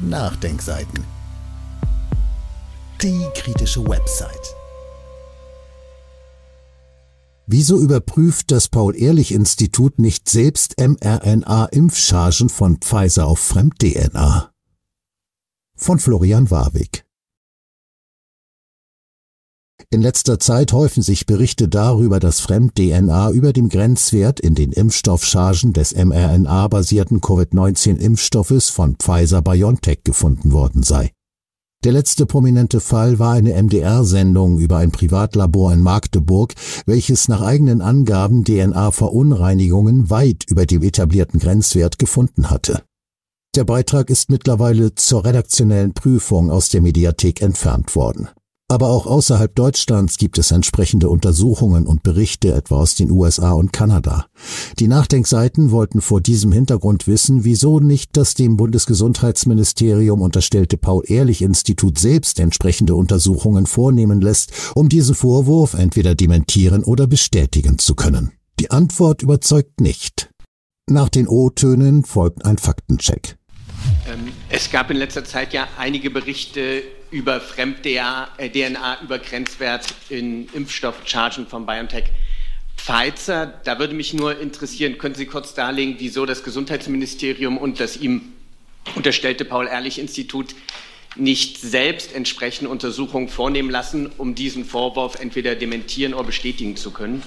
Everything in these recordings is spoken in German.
Nachdenkseiten. Die kritische Website. Wieso überprüft das Paul-Ehrlich-Institut nicht selbst mRNA-Impfchargen von Pfizer auf Fremd-DNA? Von Florian Warwick. In letzter Zeit häufen sich Berichte darüber, dass Fremd-DNA über dem Grenzwert in den Impfstoffchargen des mRNA-basierten Covid-19-Impfstoffes von Pfizer-BioNTech gefunden worden sei. Der letzte prominente Fall war eine MDR-Sendung über ein Privatlabor in Magdeburg, welches nach eigenen Angaben DNA-Verunreinigungen weit über dem etablierten Grenzwert gefunden hatte. Der Beitrag ist mittlerweile zur redaktionellen Prüfung aus der Mediathek entfernt worden. Aber auch außerhalb Deutschlands gibt es entsprechende Untersuchungen und Berichte etwa aus den USA und Kanada. Die Nachdenkseiten wollten vor diesem Hintergrund wissen, wieso nicht das dem Bundesgesundheitsministerium unterstellte Paul-Ehrlich-Institut selbst entsprechende Untersuchungen vornehmen lässt, um diesen Vorwurf entweder dementieren oder bestätigen zu können. Die Antwort überzeugt nicht. Nach den O-Tönen folgt ein Faktencheck. Ähm, es gab in letzter Zeit ja einige Berichte über Fremd-DNA, äh, über Grenzwert in Impfstoffchargen von BioNTech. Pfizer, da würde mich nur interessieren, können Sie kurz darlegen, wieso das Gesundheitsministerium und das ihm unterstellte Paul-Ehrlich-Institut nicht selbst entsprechende Untersuchungen vornehmen lassen, um diesen Vorwurf entweder dementieren oder bestätigen zu können?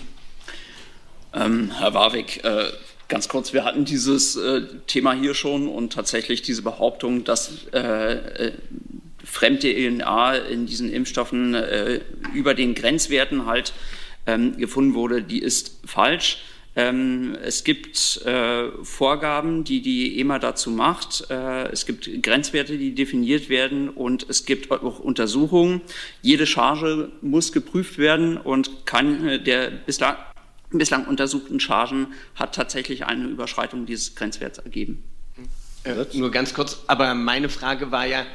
Ähm, Herr Warwick, äh, Ganz kurz, wir hatten dieses äh, Thema hier schon und tatsächlich diese Behauptung, dass äh, äh fremde DNA in diesen Impfstoffen äh, über den Grenzwerten halt ähm, gefunden wurde, die ist falsch. Ähm, es gibt äh, Vorgaben, die die EMA dazu macht. Äh, es gibt Grenzwerte, die definiert werden und es gibt auch Untersuchungen. Jede Charge muss geprüft werden und kann äh, der bislang bislang untersuchten Chargen hat tatsächlich eine Überschreitung dieses Grenzwerts ergeben. Äh, nur ganz kurz, aber meine Frage war ja,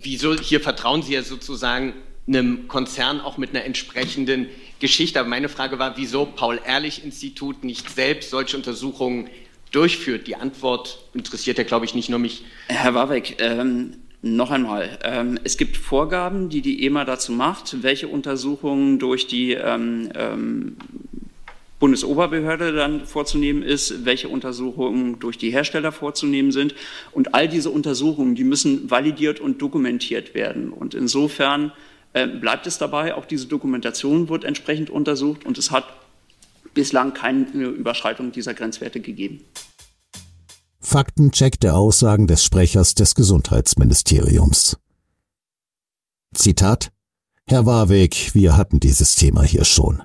wieso hier vertrauen Sie ja sozusagen einem Konzern auch mit einer entsprechenden Geschichte. Aber meine Frage war, wieso Paul-Ehrlich-Institut nicht selbst solche Untersuchungen durchführt. Die Antwort interessiert ja, glaube ich, nicht nur mich. Herr Warbeck, ähm, noch einmal, ähm, es gibt Vorgaben, die die EMA dazu macht, welche Untersuchungen durch die ähm, ähm Bundesoberbehörde dann vorzunehmen ist, welche Untersuchungen durch die Hersteller vorzunehmen sind. Und all diese Untersuchungen, die müssen validiert und dokumentiert werden. Und insofern äh, bleibt es dabei, auch diese Dokumentation wird entsprechend untersucht und es hat bislang keine Überschreitung dieser Grenzwerte gegeben. Faktencheck der Aussagen des Sprechers des Gesundheitsministeriums. Zitat Herr Warweg, wir hatten dieses Thema hier schon.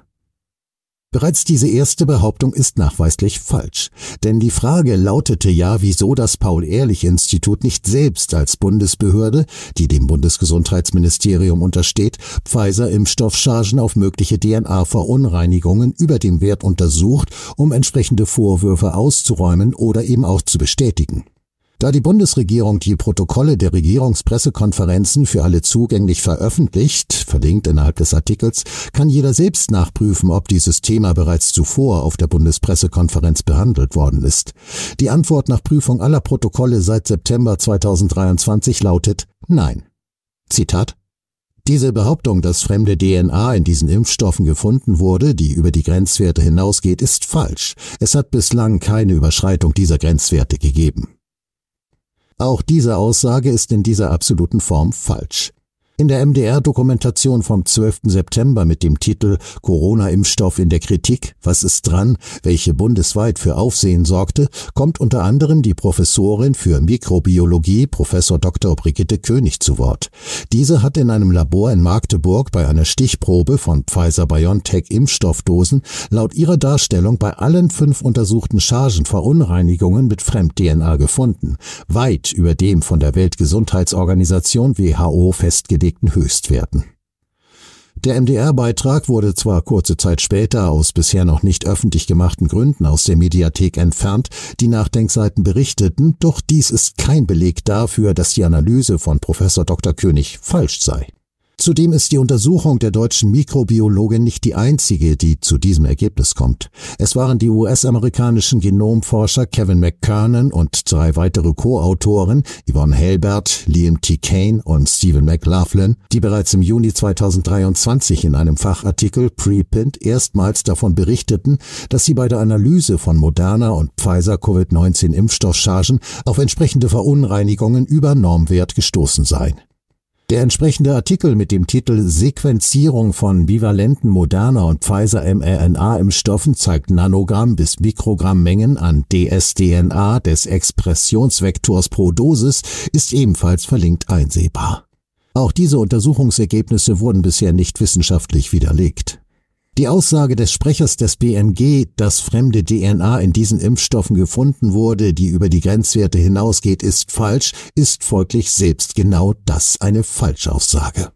Bereits diese erste Behauptung ist nachweislich falsch, denn die Frage lautete ja, wieso das Paul-Ehrlich-Institut nicht selbst als Bundesbehörde, die dem Bundesgesundheitsministerium untersteht, Pfizer-Impfstoffchargen auf mögliche DNA-Verunreinigungen über dem Wert untersucht, um entsprechende Vorwürfe auszuräumen oder eben auch zu bestätigen. Da die Bundesregierung die Protokolle der Regierungspressekonferenzen für alle zugänglich veröffentlicht, verlinkt innerhalb des Artikels, kann jeder selbst nachprüfen, ob dieses Thema bereits zuvor auf der Bundespressekonferenz behandelt worden ist. Die Antwort nach Prüfung aller Protokolle seit September 2023 lautet Nein. Zitat diese Behauptung, dass fremde DNA in diesen Impfstoffen gefunden wurde, die über die Grenzwerte hinausgeht, ist falsch. Es hat bislang keine Überschreitung dieser Grenzwerte gegeben. Auch diese Aussage ist in dieser absoluten Form falsch. In der MDR-Dokumentation vom 12. September mit dem Titel Corona-Impfstoff in der Kritik, was ist dran, welche bundesweit für Aufsehen sorgte, kommt unter anderem die Professorin für Mikrobiologie, Professor Dr. Brigitte König zu Wort. Diese hat in einem Labor in Magdeburg bei einer Stichprobe von Pfizer-BioNTech Impfstoffdosen laut ihrer Darstellung bei allen fünf untersuchten Chargen Verunreinigungen mit Fremd-DNA gefunden, weit über dem von der Weltgesundheitsorganisation WHO festgelegten festgelegten Höchstwerten. Der MDR-Beitrag wurde zwar kurze Zeit später aus bisher noch nicht öffentlich gemachten Gründen aus der Mediathek entfernt, die Nachdenkseiten berichteten, doch dies ist kein Beleg dafür, dass die Analyse von Professor Dr. König falsch sei. Zudem ist die Untersuchung der deutschen Mikrobiologin nicht die einzige, die zu diesem Ergebnis kommt. Es waren die US-amerikanischen Genomforscher Kevin McKernan und drei weitere Co-Autoren, Yvonne Helbert, Liam T. Kane und Stephen McLaughlin, die bereits im Juni 2023 in einem Fachartikel Preprint erstmals davon berichteten, dass sie bei der Analyse von Moderna und Pfizer Covid-19 Impfstoffchargen auf entsprechende Verunreinigungen über Normwert gestoßen seien. Der entsprechende Artikel mit dem Titel Sequenzierung von bivalenten Moderna und Pfizer mRNA-Impfstoffen zeigt Nanogramm bis Mikrogramm Mengen an dsDNA des Expressionsvektors pro Dosis ist ebenfalls verlinkt einsehbar. Auch diese Untersuchungsergebnisse wurden bisher nicht wissenschaftlich widerlegt. Die Aussage des Sprechers des BMG, dass fremde DNA in diesen Impfstoffen gefunden wurde, die über die Grenzwerte hinausgeht, ist falsch, ist folglich selbst genau das eine Falschaussage.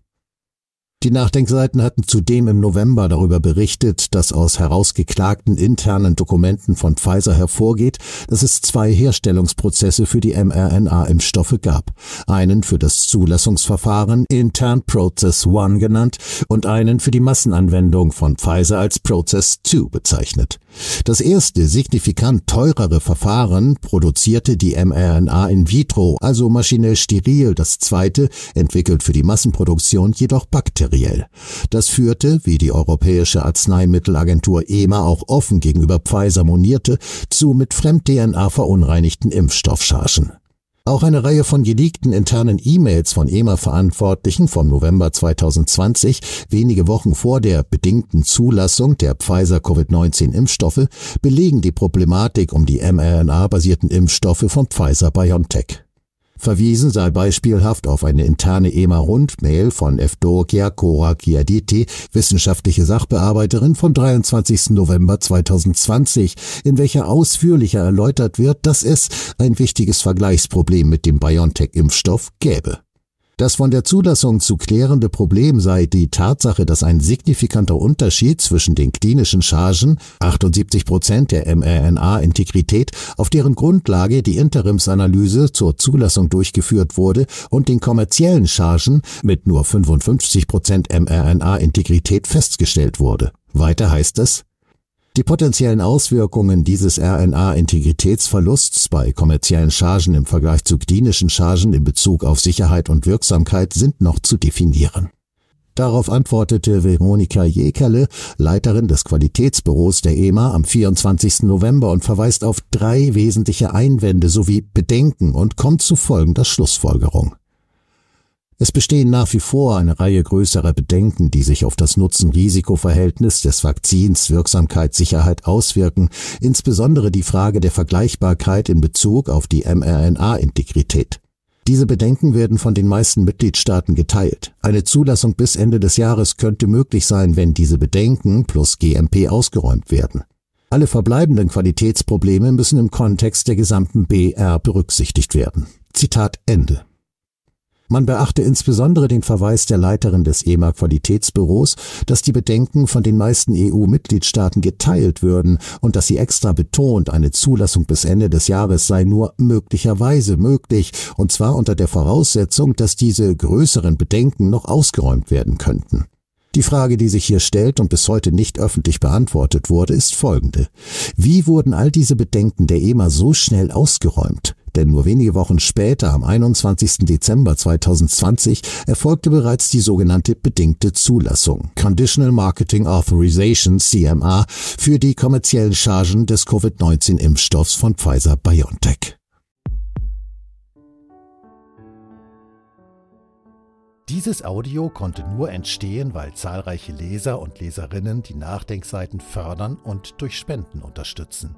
Die Nachdenkseiten hatten zudem im November darüber berichtet, dass aus herausgeklagten internen Dokumenten von Pfizer hervorgeht, dass es zwei Herstellungsprozesse für die mRNA-Impfstoffe gab. Einen für das Zulassungsverfahren, intern Process One genannt, und einen für die Massenanwendung von Pfizer als Process 2 bezeichnet. Das erste, signifikant teurere Verfahren produzierte die mRNA in vitro, also maschinell steril, das zweite, entwickelt für die Massenproduktion, jedoch bakteriell. Das führte, wie die Europäische Arzneimittelagentur EMA auch offen gegenüber Pfizer monierte, zu mit Fremd-DNA verunreinigten Impfstoffchargen. Auch eine Reihe von geleakten internen E-Mails von EMA-Verantwortlichen vom November 2020, wenige Wochen vor der bedingten Zulassung der Pfizer-Covid-19-Impfstoffe, belegen die Problematik um die mRNA-basierten Impfstoffe von Pfizer-BioNTech. Verwiesen sei beispielhaft auf eine interne EMA-Rundmail von Evdokia Korakiaditi, wissenschaftliche Sachbearbeiterin vom 23. November 2020, in welcher ausführlicher erläutert wird, dass es ein wichtiges Vergleichsproblem mit dem BioNTech-Impfstoff gäbe. Das von der Zulassung zu klärende Problem sei die Tatsache, dass ein signifikanter Unterschied zwischen den klinischen Chargen 78 Prozent der mRNA-Integrität, auf deren Grundlage die Interimsanalyse zur Zulassung durchgeführt wurde, und den kommerziellen Chargen mit nur 55 Prozent mRNA-Integrität festgestellt wurde. Weiter heißt es, die potenziellen Auswirkungen dieses RNA-Integritätsverlusts bei kommerziellen Chargen im Vergleich zu klinischen Chargen in Bezug auf Sicherheit und Wirksamkeit sind noch zu definieren. Darauf antwortete Veronika Jekerle, Leiterin des Qualitätsbüros der EMA, am 24. November und verweist auf drei wesentliche Einwände sowie Bedenken und kommt zu folgender Schlussfolgerung. Es bestehen nach wie vor eine Reihe größerer Bedenken, die sich auf das Nutzen-Risiko-Verhältnis des Vakzins Wirksamkeit Sicherheit auswirken, insbesondere die Frage der Vergleichbarkeit in Bezug auf die mRNA-Integrität. Diese Bedenken werden von den meisten Mitgliedstaaten geteilt. Eine Zulassung bis Ende des Jahres könnte möglich sein, wenn diese Bedenken plus GMP ausgeräumt werden. Alle verbleibenden Qualitätsprobleme müssen im Kontext der gesamten BR berücksichtigt werden. Zitat Ende. Man beachte insbesondere den Verweis der Leiterin des EMA Qualitätsbüros, dass die Bedenken von den meisten EU-Mitgliedstaaten geteilt würden und dass sie extra betont, eine Zulassung bis Ende des Jahres sei nur möglicherweise möglich, und zwar unter der Voraussetzung, dass diese größeren Bedenken noch ausgeräumt werden könnten. Die Frage, die sich hier stellt und bis heute nicht öffentlich beantwortet wurde, ist folgende. Wie wurden all diese Bedenken der EMA so schnell ausgeräumt? Denn nur wenige Wochen später, am 21. Dezember 2020, erfolgte bereits die sogenannte bedingte Zulassung, Conditional Marketing Authorization, CMA, für die kommerziellen Chargen des Covid-19-Impfstoffs von Pfizer-BioNTech. Dieses Audio konnte nur entstehen, weil zahlreiche Leser und Leserinnen die Nachdenkseiten fördern und durch Spenden unterstützen.